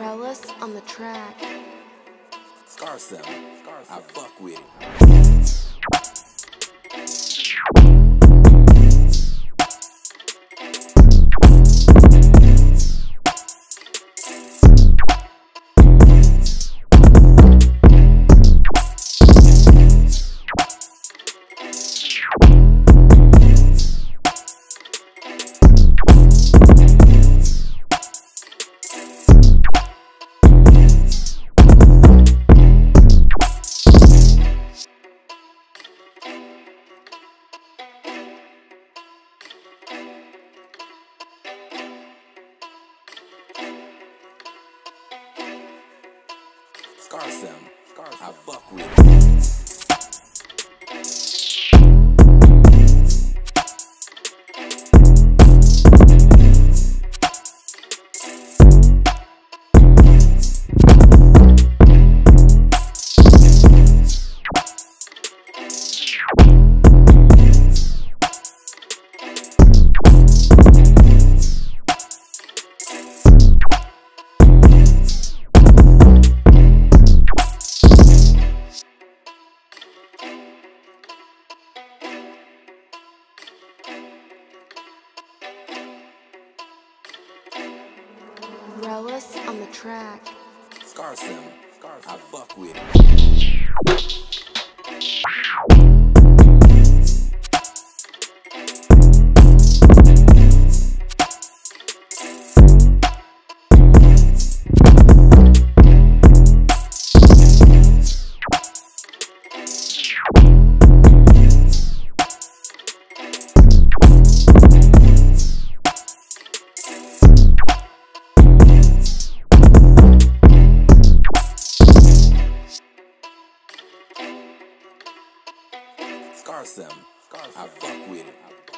Relis on the track. Scar 7. I fuck with it. 7. I fuck with it. Relis on the track. Scar 7. I fuck with it. Scar 7. I fuck with it.